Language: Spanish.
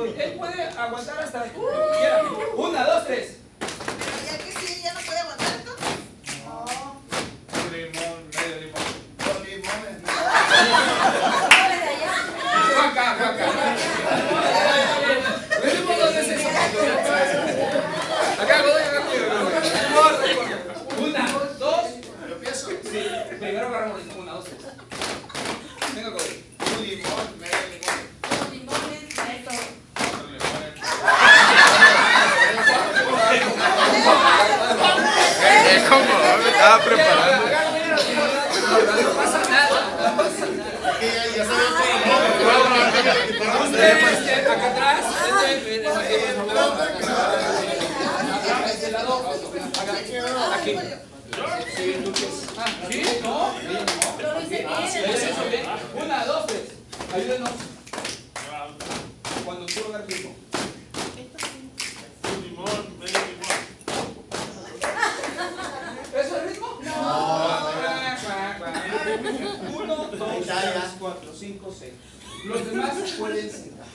doy. Él puede aguantar hasta lo que quiera. Una, dos, tres. Ya que sí, ya no puede aguantar. Un limón, medio limón. Dos limones. Juanca, Juanca. Venimos dos veces. Acá, Godoy, acá. Una, dos. Yo pienso. Sí, primero agarramos una, dos, tres. Venga, Godoy. Un limón, medio limón. Cuatro limones. ¿Cómo? Me estaba preparando. No pasa nada, no pasa nada. Aquí ya, ya este, acá atrás, este, este, este lado, aquí. Sí. Ah. ¿No? Una, dos, tres. Ayúdenos. Cuando tú hagas ritmo. ¿Eso es el ritmo? No. Uno, dos, tres, cuatro, cinco, seis. Los demás pueden sentar.